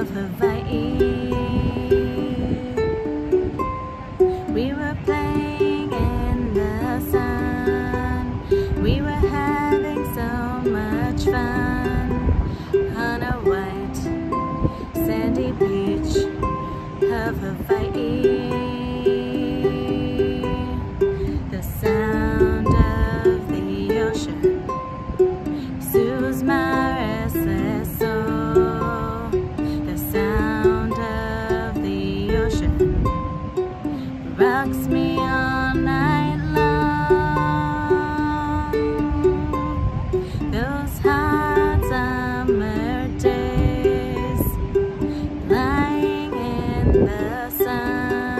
of Hawaii. We were playing in the sun. We were having so much fun on a white sandy beach of Hawaii. me all night long. Those hot summer days, lying in the sun.